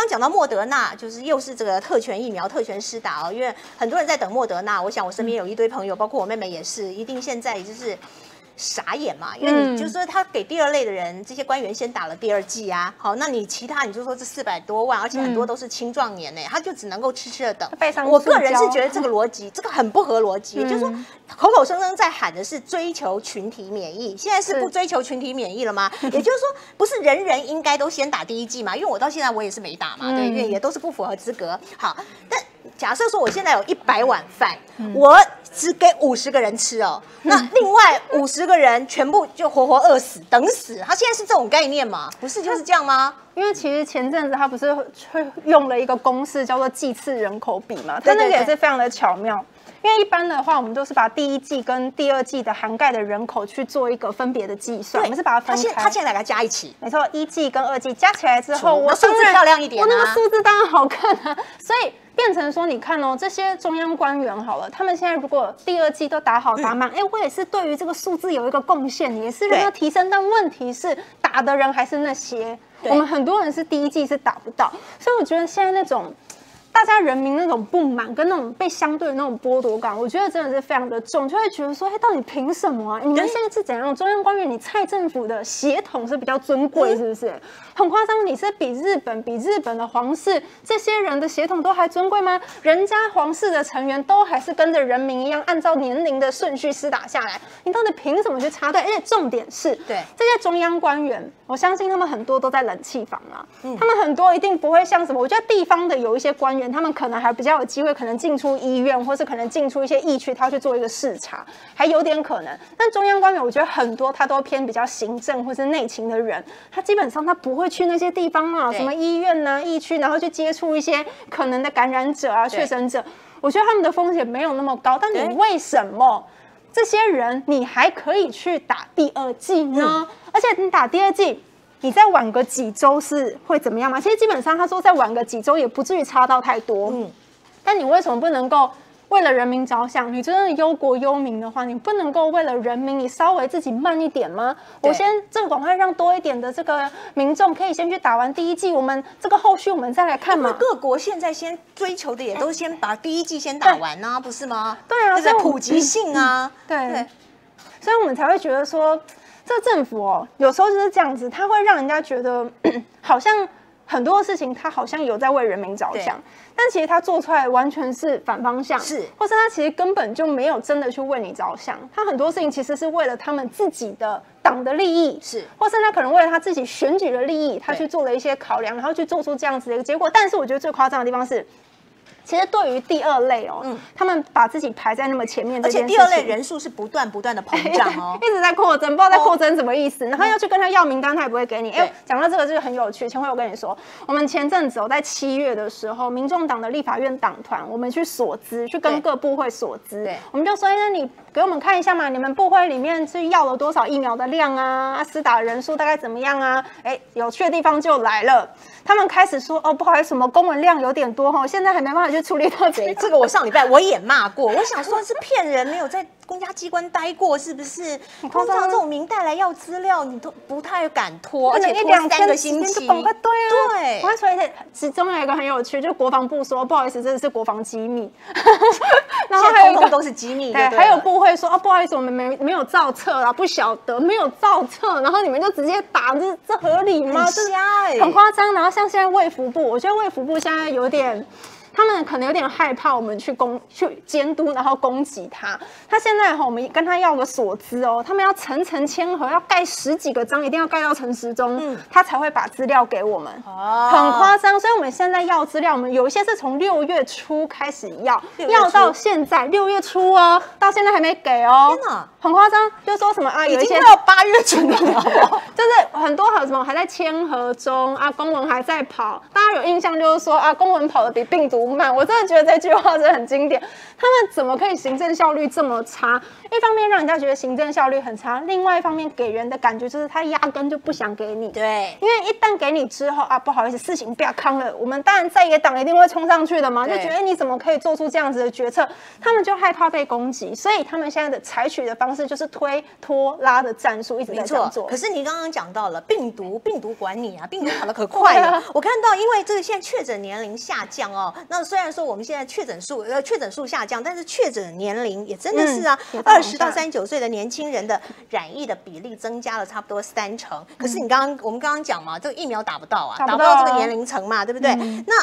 刚讲到莫德纳，就是又是这个特权疫苗特权施打哦，因为很多人在等莫德纳，我想我身边有一堆朋友，包括我妹妹也是，一定现在也就是。傻眼嘛，因为你就是说他给第二类的人，这些官员先打了第二剂啊，好，那你其他你就说这四百多万，而且很多都是青壮年呢，他就只能够痴痴的等。我个人是觉得这个逻辑，这个很不合逻辑，就是说口口声声在喊的是追求群体免疫，现在是不追求群体免疫了吗？也就是说，不是人人应该都先打第一剂嘛？因为我到现在我也是没打嘛，对，因为也都是不符合资格。好，但。假设说我现在有一百碗饭，我只给五十个人吃哦，那另外五十个人全部就活活饿死、等死。他现在是这种概念吗？不是就是这样吗？因为其实前阵子他不是用了一个公式叫做祭次人口比嘛，他那个也是非常的巧妙。因为一般的话，我们都是把第一季跟第二季的涵盖的人口去做一个分别的计算，我们是把它分开。他现在把它加一起，没错，一季跟二季加起来之后，我数字漂亮一点，我那个数字当然好看啊，所以。变成说，你看哦，这些中央官员好了，他们现在如果第二季都打好打满，哎，我也是对于这个数字有一个贡献，也是让它提升。但问题是，打的人还是那些，我们很多人是第一季是打不到，所以我觉得现在那种。大家人民那种不满跟那种被相对的那种剥夺感，我觉得真的是非常的重，就会觉得说，哎，到底凭什么啊？你们现在是怎样？中央官员，你蔡政府的血统是比较尊贵，是不是？很夸张，你是比日本、比日本的皇室这些人的血统都还尊贵吗？人家皇室的成员都还是跟着人民一样，按照年龄的顺序施打下来，你到底凭什么去插队？而且重点是，对这些中央官员，我相信他们很多都在冷气房啊，他们很多一定不会像什么，我觉得地方的有一些官员。他们可能还比较有机会，可能进出医院，或是可能进出一些疫区，他要去做一个视察，还有点可能。但中央官员，我觉得很多他都偏比较行政或是内勤的人，他基本上他不会去那些地方啊，什么医院呐、疫区，然后去接触一些可能的感染者啊、确诊者。我觉得他们的风险没有那么高。但你为什么这些人你还可以去打第二剂呢？而且你打第二剂。你再晚个几周是会怎么样吗？其实基本上他说再晚个几周也不至于差到太多。嗯，但你为什么不能够为了人民着想？你真的忧国忧民的话，你不能够为了人民，你稍微自己慢一点吗？我先这个赶快让多一点的这个民众可以先去打完第一季，我们这个后续我们再来看嘛。各国现在先追求的也都先把第一季先打完呢，不是吗？对啊，在普及性啊，对，所以我们才会觉得说。这政府哦，有时候就是这样子，他会让人家觉得 好像很多事情他好像有在为人民着想，但其实他做出来完全是反方向，是，或是他其实根本就没有真的去为你着想，他很多事情其实是为了他们自己的党的利益，是，或是他可能为了他自己选举的利益，他去做了一些考量，然后去做出这样子的一个结果。但是我觉得最夸张的地方是。其实对于第二类哦，嗯，他们把自己排在那么前面，而且第二类人数是不断不断的膨胀哦，一直在扩增，不知道在扩增什么意思。然后要去跟他要名单，他也不会给你。哎，讲到这个就是很有趣。前回我跟你说，我们前阵子我在七月的时候，民众党的立法院党团，我们去索资，去跟各部会索资，我们就说，那你给我们看一下嘛，你们部会里面是要了多少疫苗的量啊？施打人数大概怎么样啊？哎，有趣的地方就来了。他们开始说哦，不好意思，什么公文量有点多哈，现在还没办法去处理到这这个。我上礼拜我也骂过，我想说是骗人，没有在。公家机关待过是不是？通常这种明代来要资料，你都不太敢拖，而且拖三个星期。对啊，对。我还说一下，其中有一个很有趣，就国防部说不好意思，真的是国防机密。然后还有一个都是机密。对，还有部会说哦，不好意思，我们没没有造册啊，不晓得没有造册，然后你们就直接打，这这合理吗？很瞎哎，很夸张。然后像现在卫福部，我觉得卫福部现在有点。他们可能有点害怕我们去攻去监督，然后攻击他。他现在哈，我们跟他要个所资哦，他们要层层签合，要盖十几个章，一定要盖到陈时中，嗯，他才会把资料给我们。哦，很夸张。所以我们现在要资料，我们有一些是从六月初开始要，要到现在六月初哦，到现在还没给哦。天哪，很夸张。就说什么啊，有一些要八月初了，就是很多还什么还在签合中啊，公文还在跑。大家有印象就是说啊，公文跑的比病毒。我真的觉得这句话是很经典。他们怎么可以行政效率这么差？一方面让人家觉得行政效率很差，另外一方面给人的感觉就是他压根就不想给你。对，因为一旦给你之后啊，不好意思，事情不要康了，我们当然在野党一定会冲上去的嘛，就觉得你怎么可以做出这样子的决策？他们就害怕被攻击，所以他们现在的采取的方式就是推拖拉的战术，一直在这样做。。可是你刚刚讲到了病毒，病毒管理啊，病毒跑得可快了。啊我看到，因为这个现在确诊年龄下降哦，那虽然说我们现在确诊数呃确诊数下降，但是确诊年龄也真的是啊二十到三十九岁的年轻人的染疫的比例增加了差不多三成。可嗯是你刚刚我们刚刚讲嘛，这个疫苗打不到啊，打打不到这个年龄层嘛，对不对？嗯那。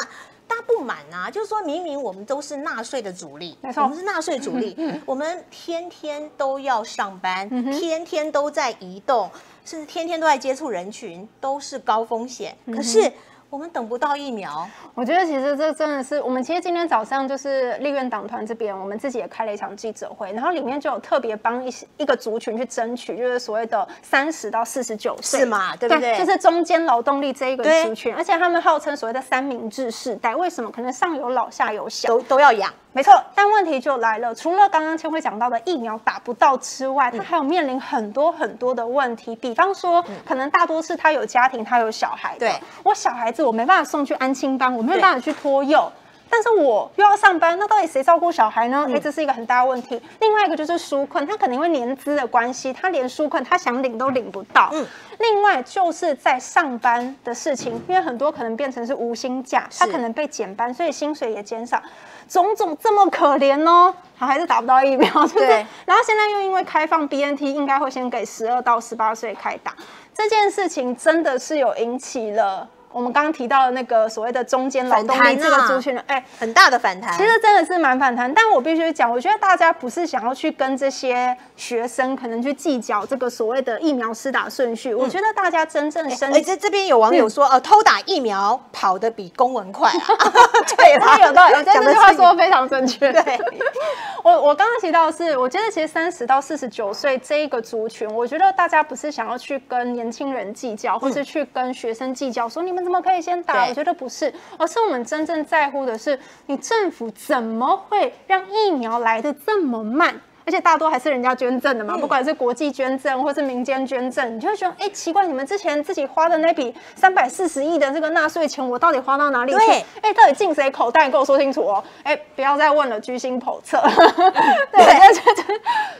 大家不满啊，就是说明明我们都是纳税的主力，我们是纳税主力，我们天天都要上班，嗯天天都在移动，甚至天天都在接触人群，都是高风险。嗯可是我们等不到疫苗，我觉得其实这真的是我们其实今天早上就是立院党团这边，我们自己也开了一场记者会，然后里面就有特别帮一些一个族群去争取，就是所谓的三十到四十九岁，是嘛对不对就是中间劳动力这一个族群，而且他们号称所谓的三明治世代，为什么？可能上有老下有小，都都要养。没错，但问题就来了，除了刚刚千惠讲到的疫苗打不到之外，他还有面临很多很多的问题，比方说，可能大多是他有家庭，他有小孩的，对。我小孩子我没办法送去安亲班，我没有办法去托幼。但是我又要上班，那到底谁照顾小孩呢？哎、这是一个很大的问题。另外一个就是纾困，他可能因为年资的关系，他连纾困他想领都领不到。嗯另外就是在上班的事情，因为很多可能变成是无薪假，他可能被减班，所以薪水也减少，种种这么可怜哦，他还是打不到疫苗，对不对对？然后现在又因为开放 BNT，应该会先给十二到十八岁开打，这件事情真的是有引起了我们刚刚提到的那个所谓的中间劳动力这个族群的，哎、很大的反弹。其实真的是蛮反弹，但我必须讲，我觉得大家不是想要去跟这些学生可能去计较这个所谓的疫苗施打顺序，我觉得大家真正生哎，这这边有网友说，呃，偷打疫苗跑得比公文快啊。对，他有道理，这句话说得非常正确。对，我我刚刚提到的是，我觉得其实三十到四十九岁这一个族群，我觉得大家不是想要去跟年轻人计较，或是去跟学生计较，说你们怎么可以先打？我觉得不是，而是我们真正在乎的是，你政府怎么会让疫苗来的这么慢？而且大多还是人家捐赠的嘛，不管是国际捐赠或是民间捐赠，你就会觉得，哎、奇怪，你们之前自己花的那笔三百四十亿的这个纳税钱，我到底花到哪里去？对哎、到底进谁口袋？你跟我说清楚哦！哎、不要再问了，居心叵测。对，我觉得这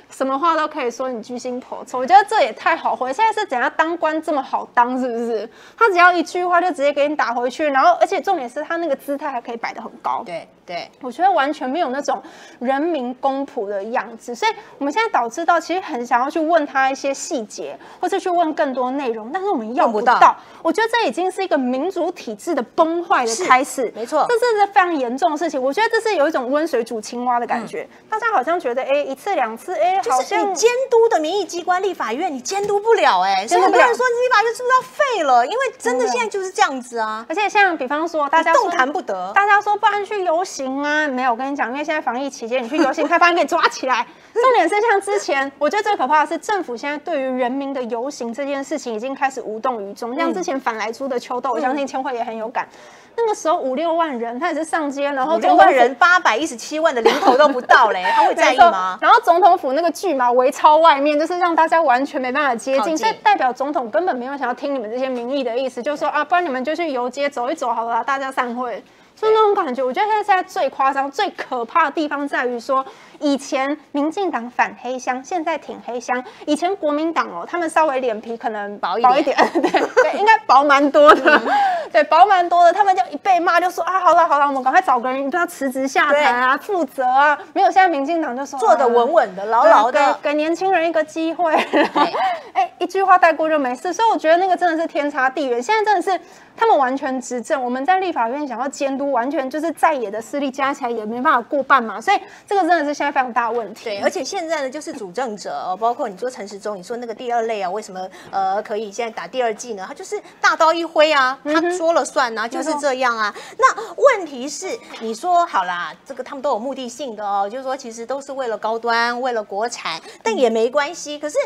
什么话都可以说你居心叵测，我觉得这也太好回。现在是怎样当官这么好当，是不是？他只要一句话就直接给你打回去，然后而且重点是他那个姿态还可以摆得很高。对对，我觉得完全没有那种人民公仆的样子，所以我们现在导致到其实很想要去问他一些细节，或是去问更多内容，但是我们要不到。我觉得这已经是一个民主体制的崩坏的是开始，没错这是非常严重的事情。我觉得这是有一种温水煮青蛙的感觉，大家好像觉得哎一次两次哎好就是像你监督的民意机关立法院，你监督不了哎、所以很多人说立法院是不是要废了？因为真的现在就是这样子啊，而且像比方说，大家动说弹不得。大家说不然去游行啊？没有，我跟你讲，因为现在防疫期间，你去游行，他把你给抓起来。重点是像之前，我觉得最可怕的是政府现在对于人民的游行这件事情已经开始无动于衷。像之前反来猪的秋豆，我相信千惠也很有感。那个时候五六万人，他也是上街，然后五六万人，八百一十七万的零头都不到嘞，他会在意吗？然后总统府那个巨马围超外面，就是让大家完全没办法接近，所以代表总统根本没有想要听你们这些民意的意思，就是说啊，不然你们就去游街走一走好了啦，大家散会。就那种感觉，我觉得现在现在最夸张、最可怕的地方在于说，以前民进党反黑箱，现在挺黑箱。以前国民党哦，他们稍微脸皮可能薄一薄一点，对 对，应该薄蛮多的，对，薄蛮多的。他们就一被骂就说啊，好了好了，我们赶快找个人一定要辞职下台啊，负责啊。没有，现在民进党就说坐得啊稳稳的、牢牢的，给给年轻人一个机会。哎，一句话带过就没事，所以我觉得那个真的是天差地远。现在真的是他们完全执政，我们在立法院想要监督，完全就是在野的势力加起来也没办法过半嘛，所以这个真的是现在非常大的问题。对，而且现在呢，就是主政者哦，包括你说陈时中，你说那个第二类啊，为什么呃可以现在打第二季呢？他就是大刀一挥啊，他说了算啊，就是这样啊。那问题是，你说好啦，这个他们都有目的性的哦，就是说其实都是为了高端，为了国产，但也没关系。可是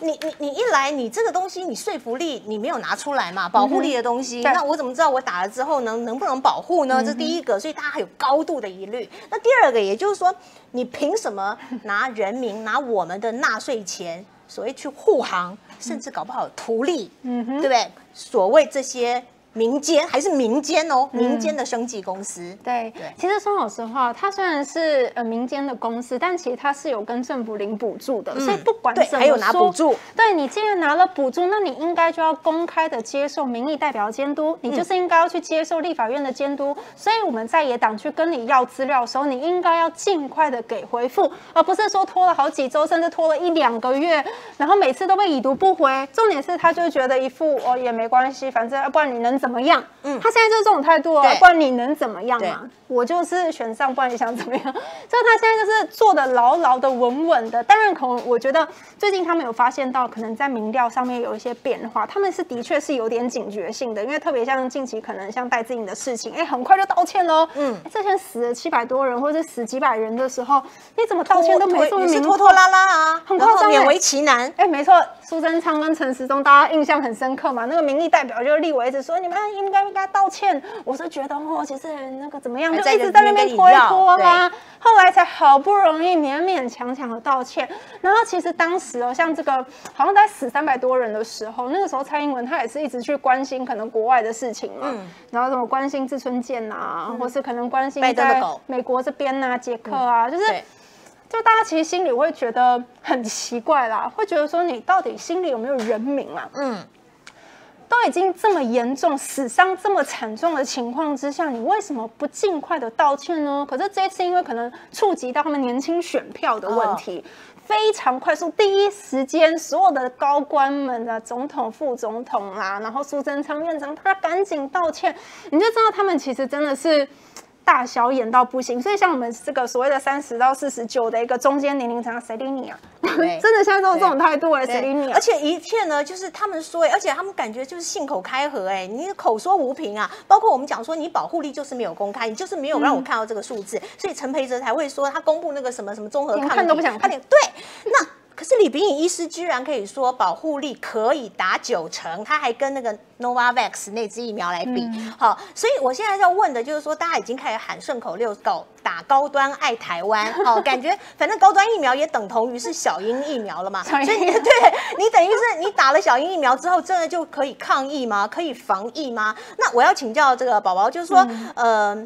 你你你一来你这个东西你说服力你没有拿出来嘛，保护力的东西，对那我怎么知道我打了之后能能不能保护呢？这是第一个，所以大家还有高度的疑虑。那第二个，也就是说，你凭什么拿人民拿我们的纳税钱，所谓去护航，甚至搞不好图利，嗯哼对不对？所谓这些民间还是民间哦，民间的生技公司，对对，其实说老实话，它虽然是呃民间的公司，但其实它是有跟政府领补助的，所以不管对，怎么还有拿说补助，对你既然拿了补助，那你应该就要公开的接受民意代表监督，你就是应该要去接受立法院的监督。所以我们在野党去跟你要资料的时候，你应该要尽快的给回复，而不是说拖了好几周，甚至拖了一两个月，然后每次都被已读不回。重点是他就觉得一副哦也没关系，反正要不然你能怎么样？嗯，他现在就是这种态度哦，不然你能怎么样对嘛？我就是选上，不然你想怎么样？所以他现在就是做的牢牢的、稳稳的。当然，可能我觉得最近他们有发现到，可能在民调上面有一些变化，他们是的确是有点警觉性的，因为特别像近期可能像戴志颖的事情，哎，很快就道歉喽。嗯，之前死了七百多人或者是死几百人的时候，你怎么道歉都没这么你拖拖拉拉啊，很夸张欸勉为其难。哎，没错，苏贞昌跟陈时中大家印象很深刻嘛。那个民意代表就是立委一直说你们应该应该道歉，我是觉得哦，其实那个怎么样，就一直在那边推要脱啦。后来才好不容易勉勉强强的道歉。然后其实当时哦，像这个好像在死三百多人的时候，那个时候蔡英文他也是一直去关心可能国外的事情嘛，嗯然后什么关心志春健呐，或是可能关心在美国这边呐、捷克啊，就是。就大家其实心里会觉得很奇怪啦，会觉得说你到底心里有没有人民啊？嗯，都已经这么严重、死伤这么惨重的情况之下，你为什么不尽快的道歉呢？可是这一次因为可能触及到他们年轻选票的问题。非常快速，第一时间，所有的高官们啊，总统、副总统啦、然后苏贞昌院长，他赶紧道歉，你就知道他们其实真的是大小眼到不行。所以像我们这个所谓的三十到四十九的一个中间年龄层，谁理你啊？真的现在都有这种态度哎，谁理你啊而？且一切呢，就是他们说，而且他们感觉就是信口开河，哎，你口说无凭啊。包括我们讲说，你保护力就是没有公开，你就是没有让我看到这个数字，所以陈培哲才会说他公布那个什么什么综合连抗体，看都不想看他连对，那。可是李炳颖医师居然可以说保护力可以达九成，他还跟那个 Novavax 那支疫苗来比，好，所以我现在要问的就是说，大家已经开始喊顺口溜，搞打高端爱台湾，哦，感觉反正高端疫苗也等同于是小鹰疫苗了嘛，所以你 对你等于是你打了小鹰疫苗之后，真的就可以抗疫吗？可以防疫吗？那我要请教这个宝宝，就是说，呃，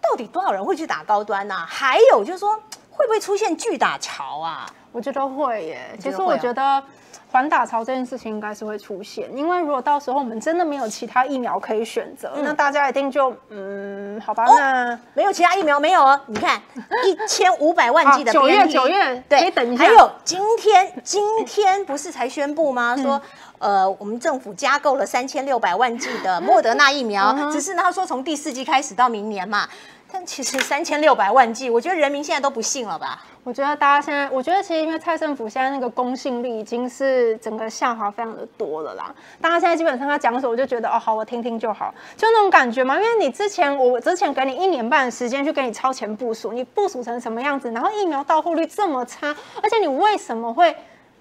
到底多少人会去打高端呢、还有就是说，会不会出现巨打潮啊？我觉得会耶。其实我觉得环打潮这件事情应该是会出现，因为如果到时候我们真的没有其他疫苗可以选择，那大家一定就嗯，好吧，哦那没有其他疫苗没有哦，你看 一千五百万剂的啊九月九月对，等一下还有今天今天不是才宣布吗？嗯说呃，我们政府加购了三千六百万剂的莫德纳疫苗，嗯只是呢他说从第四季开始到明年嘛。但其实三千六百万剂，我觉得人民现在都不信了吧？我觉得大家现在，我觉得其实因为蔡政府现在那个公信力已经是整个下滑非常的多了啦。大家现在基本上他讲什么，我就觉得哦好，我听听就好，就那种感觉嘛。因为你之前我之前给你一年半的时间去给你超前部署，你部署成什么样子，然后疫苗到货率这么差，而且你为什么会？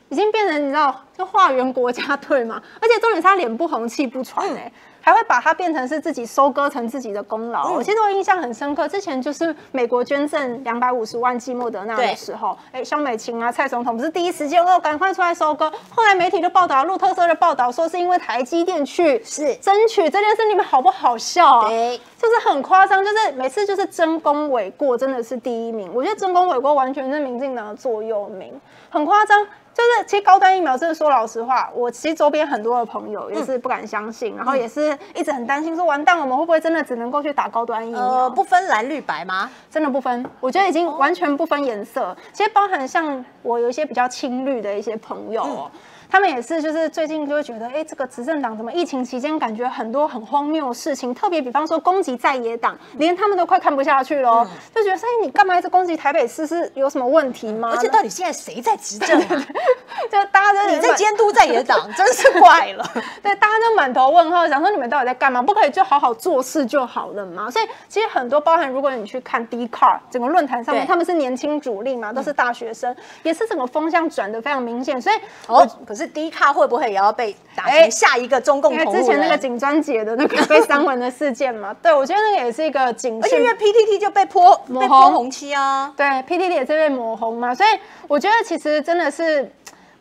已经变成你知道，就化缘国家队嘛，而且重点是他脸不红气不喘哎、还会把它变成是自己收割成自己的功劳。我其实我印象很深刻，之前就是美国捐赠两百五十万剂莫德纳对的时候，哎，肖美琴啊，蔡总统不是第一时间哦，赶快出来收割。后来媒体就报道，路特色的报道说是因为台积电去是争取这件事，你们好不好笑啊？对，就是很夸张，就是每次就是争功诿过，真的是第一名。我觉得争功诿过完全是民进党的座右铭，很夸张。就是其实高端疫苗，真的说老实话，我其实周边很多的朋友也是不敢相信，然后也是一直很担心说，完蛋，我们会不会真的只能够去打高端疫苗？呃，不分蓝绿白吗？真的不分，我觉得已经完全不分颜色。其实包含像我有一些比较青绿的一些朋友哦。他们也是，就是最近就会觉得，哎，这个执政党怎么疫情期间感觉很多很荒谬的事情，特别比方说攻击在野党，连他们都快看不下去了，就觉得，哎，你干嘛一直攻击台北市是有什么问题吗？而且到底现在谁在执政啊？就大家就你在监督在野党，真是怪了。对，大家就满头问号，想说你们到底在干嘛？不可以就好好做事就好了吗？所以其实很多包含，如果你去看 d c a r 整个论坛上面，他们是年轻主力嘛，都是大学生，也是整个风向转的非常明显。所以哦，可是低卡会不会也要被打哎成下一个中共因为之前那个人？警专姐的那个被删文的事件嘛，对我觉得那个也是一个警而且因为 PTT 就被泼抹被泼红。红漆啊，对，PTT 也是被抹红嘛，所以我觉得其实真的是，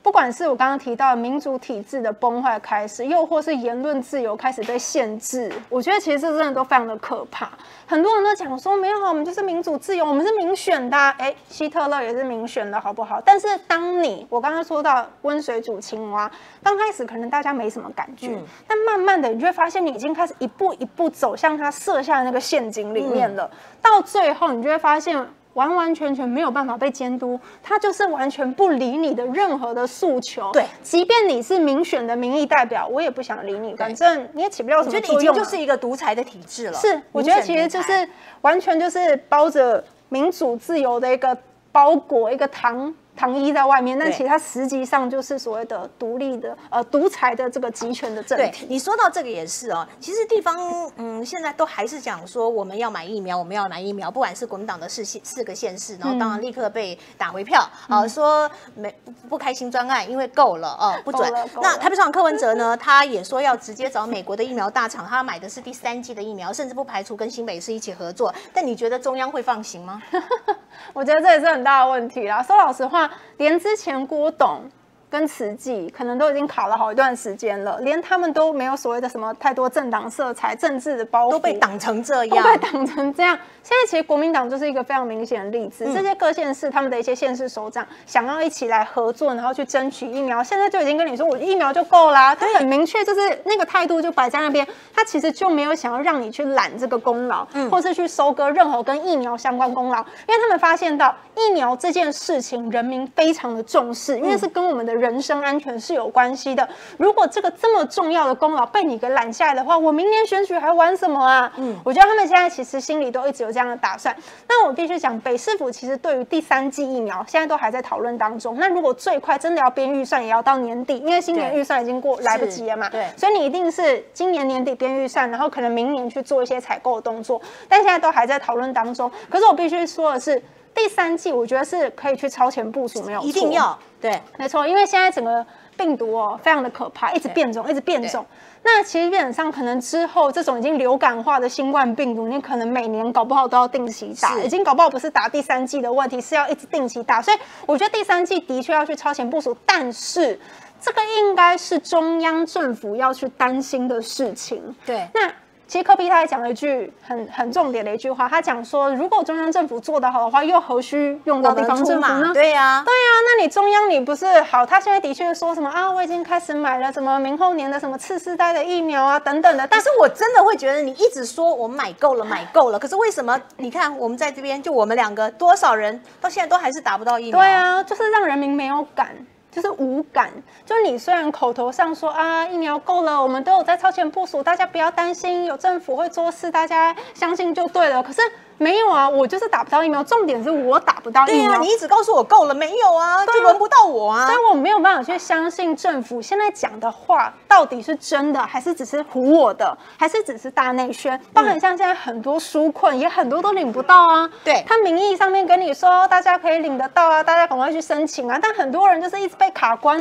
不管是我刚刚提到民主体制的崩坏开始，又或是言论自由开始被限制，我觉得其实这真的都非常的可怕。很多人都讲说没有啊，我们就是民主自由，我们是民选的、啊，哎，希特勒也是民选的，好不好？但是当你我刚刚说到温水煮青蛙，刚开始可能大家没什么感觉，但慢慢的你就会发现你已经开始一步一步走向他设下的那个陷阱里面了，到最后你就会发现。完完全全没有办法被监督，他就是完全不理你的任何的诉求。对即便你是民选的民意代表，我也不想理你，反正你也起不了什我觉得已么作用就是一个独裁的体制了。是，我觉得其实就是完全就是包着民主自由的一个包裹，一个糖糖衣在外面，但其实它实际上就是所谓的独立的呃独裁的这个集权的政对体。你说到这个也是哦，其实地方嗯现在都还是讲说我们要买疫苗，我们要买疫苗，不管是国民党的四县四个县市，然后当然立刻被打回票啊、说没不不开心专案，因为够了哦，不准那台北市长柯文哲呢，他也说要直接找美国的疫苗大厂，他买的是第三季的疫苗，甚至不排除跟新北市一起合作。但你觉得中央会放行吗？我觉得这也是很大的问题啦。说老实话，连之前郭董跟慈济可能都已经卡了好一段时间了，连他们都没有所谓的什么太多政党色彩、政治的包袱，都被挡成这样都样，被挡成这样。现在其实国民党就是一个非常明显的例嗯子，这些各县市他们的一些县市首长想要一起来合作，然后去争取疫苗，现在就已经跟你说我疫苗就够啦，他很明确，就是那个态度就摆在那边，他其实就没有想要让你去揽这个功劳，嗯或是去收割任何跟疫苗相关功劳，因为他们发现到疫苗这件事情人民非常的重视，因为是跟我们的人身安全是有关系的。如果这个这么重要的功劳被你给揽下来的话，我明年选举还玩什么啊？嗯，我觉得他们现在其实心里都一直有这样的打算。那我必须讲，北市府其实对于第三季疫苗现在都还在讨论当中。那如果最快真的要编预算，也要到年底，因为新年预算已经过来不及了嘛。对所以你一定是今年年底编预算，然后可能明年去做一些采购的动作，但现在都还在讨论当中。可是我必须说的是，第三季我觉得是可以去超前部署，没有错一定要对。没错，因为现在整个病毒哦非常的可怕，一直变种，一直变种。那其实基本上可能之后这种已经流感化的新冠病毒，你可能每年搞不好都要定期打，已经搞不好不是打第三季的问题，是要一直定期打。所以我觉得第三季的确要去超前部署，但是这个应该是中央政府要去担心的事情。对那其实科比他还讲了一句很很重点的一句话，他讲说，如果中央政府做得好的话，又何须用到地方政府呢？对呀、对啊，那你中央你不是好？他现在的确说什么啊？我已经开始买了什么明后年的什么次世代的疫苗啊，等等的。但但是我真的会觉得你一直说我们买够了，买够了，可是为什么？你看我们在这边，就我们两个，多少人到现在都还是打不到疫苗？对，啊，就是让人民没有感，就是无感。就你虽然口头上说啊疫苗够了，我们都有在超前部署，大家不要担心，有政府会做事，大家相信就对了。可是没有啊，我就是打不到疫苗，重点是我打不到疫苗。对啊，你一直告诉我够了，没有啊，就轮不到我啊所以。我没有办法去相信政府现在讲的话到底是真的，还是只是唬我的，还是只是大内宣？包含像现在很多纾困，也很多都领不到啊。对他名义上面跟你说大家可以领得到啊，大家赶快去申请啊，但很多人就是一直被卡关。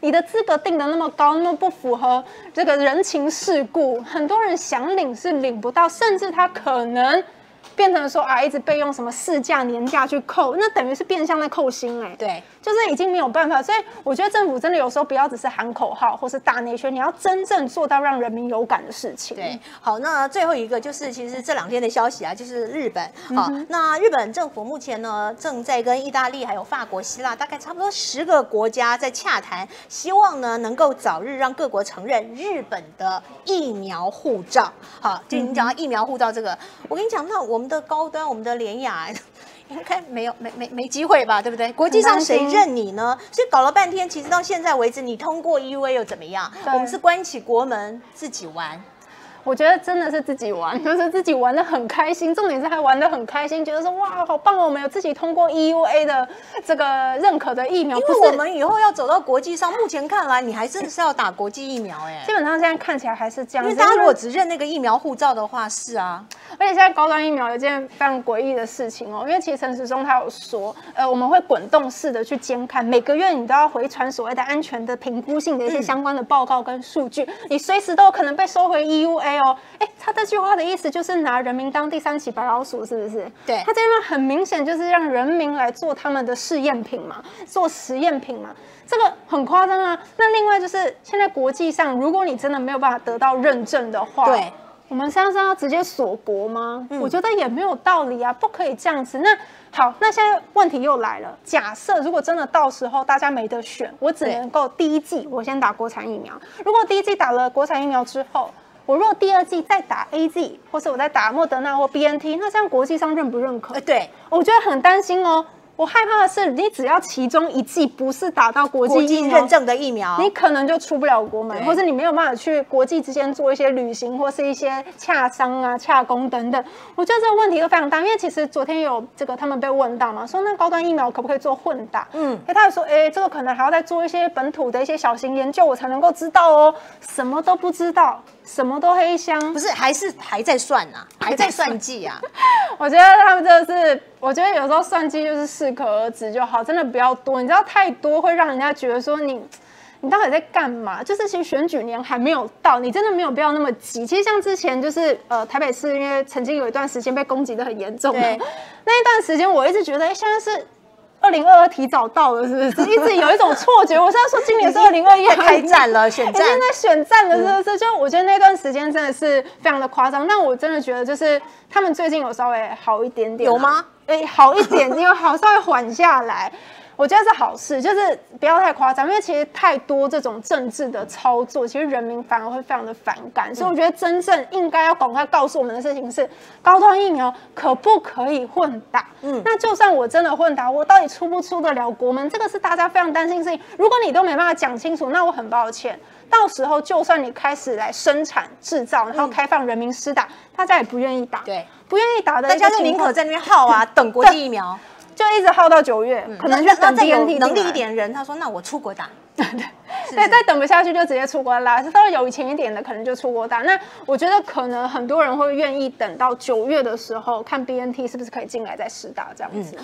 你的资格定的那么高，那么不符合这个人情世故，很多人想领是领不到，甚至他可能。变成说啊，一直被用什么事假、年假去扣，那等于是变相在扣薪哎、对，就是已经没有办法，所以我觉得政府真的有时候不要只是喊口号或是大内宣，你要真正做到让人民有感的事情。对，好，那最后一个就是，其实这两天的消息啊，就是日本，嗯好，那日本政府目前呢正在跟意大利、还有法国、希腊，大概差不多十个国家在洽谈，希望呢能够早日让各国承认日本的疫苗护照。好，就你讲到疫苗护照这个，我跟你讲，那我们的高端，我们的联雅。应该没有没没没机会吧，对不对？国际上谁认你呢？所以搞了半天，其实到现在为止，你通过 EUA 又怎么样？我们是关起国门自己玩。我觉得真的是自己玩，就是自己玩的很开心，重点是还玩的很开心，觉得说哇好棒哦，我们有自己通过 EUA 的这个认可的疫苗，因为我们以后要走到国际上，目前看来你还真的是要打国际疫苗哎、基本上现在看起来还是这样子。因为大家如果只认那个疫苗护照的话，是啊，而且现在高端疫苗有一件非常诡异的事情哦，因为其实陈时中他有说，呃，我们会滚动式的去监看，每个月你都要回传所谓的安全的评估性的一些相关的报告跟数据，你随时都有可能被收回 EUA 哦。哎，他这句话的意思就是拿人民当第三起白老鼠，是不是？对他这边很明显就是让人民来做他们的试验品嘛，做实验品嘛。这个很夸张啊！那另外就是现在国际上，如果你真的没有办法得到认证的话，对，我们现在是要直接锁国吗？我觉得也没有道理啊，不可以这样子。那好，那现在问题又来了。假设如果真的到时候大家没得选，我只能够第一季我先打国产疫苗。如果第一季打了国产疫苗之后，我若第二季再打 A Z，或是我在打莫德纳或 B N T，那这样国际上认不认可呃，？对，我觉得很担心哦。我害怕的是，你只要其中一剂不是打到国国际认证的疫苗，你可能就出不了国门，或是你没有办法去国际之间做一些旅行，或是一些洽商啊、洽工等等。我觉得这个问题都非常大，因为其实昨天有这个他们被问到嘛，说那高端疫苗可不可以做混打？嗯哎，他也说，哎，这个可能还要再做一些本土的一些小型研究，我才能够知道哦。什么都不知道，什么都黑箱，不是还是还在算啊，还在算计啊，我觉得他们真的是，我觉得有时候算计就是适可而止就好，真的不要多。你知道太多会让人家觉得说你，你到底在干嘛？就是其实选举年还没有到，你真的没有必要那么急。其实像之前就是呃台北市，因为曾经有一段时间被攻击的很严重 那一段时间我一直觉得，哎、现在是。二零二二提早到了，是不是？一直有一种错觉。我现在说今年是二零二一快开战了，选战哎现在选战了，是不是？就我觉得那段时间真的是非常的夸张。但我真的觉得，就是他们最近有稍微好一点点啊，有吗哎、好一点，因为好稍微缓下来。我觉得是好事，就是不要太夸张，因为其实太多这种政治的操作，其实人民反而会非常的反感。所以我觉得真正应该要赶快告诉我们的事情是，高端疫苗可不可以混打？嗯，那就算我真的混打，我到底出不出得了国门？这个是大家非常担心的事情。如果你都没办法讲清楚，那我很抱歉。到时候就算你开始来生产制造，然后开放人民施打，大家也不愿意打。对，不愿意打的大家就宁可在那边耗啊，等国际疫苗，就一直耗到九月，可能就等那那再有 BNT 能力一点人，他说那我出国打，对，再等不下去就直接出国啦。稍微有钱一点的，可能就出国打。那我觉得可能很多人会愿意等到九月的时候，看 BNT 是不是可以进来再试打这样子。